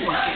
Wow.